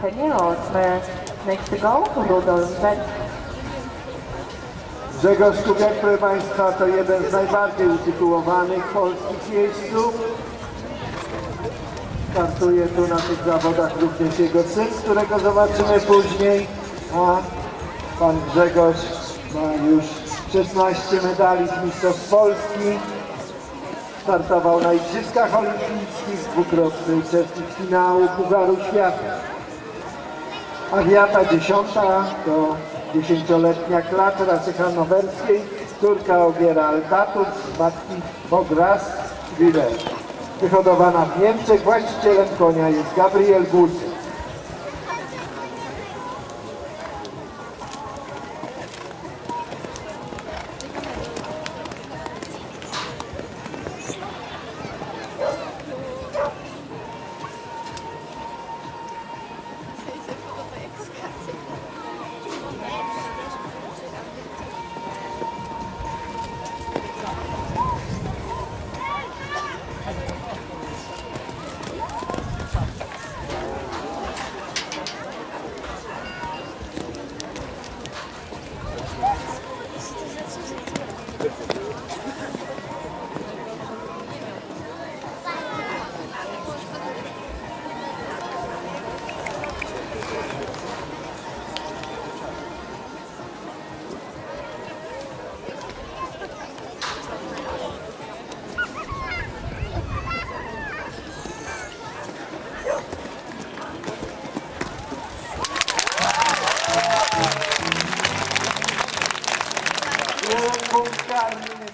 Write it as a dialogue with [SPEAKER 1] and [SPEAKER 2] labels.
[SPEAKER 1] continue on next to go, Rudolf Wendt.
[SPEAKER 2] Grzegorz Kubiak, proszę Państwa, to jeden z najbardziej utytułowanych polskich jeźdźców. Startuje tu na tych zawodach również jego syn, którego zobaczymy później. A pan Grzegorz ma już 16 medali z Mistrzostw Polski. Startował na Igrzyskach Olimpijskich, dwukrotny uczestnik finału Pucharu Świata. Awiata dziesiąta to dziesięcioletnia klacz rasy córka Ogiera Albatów z matki Bogras Willer. Wyhodowana w Niemczech, właścicielem konia jest Gabriel Gulce. Hallelujah.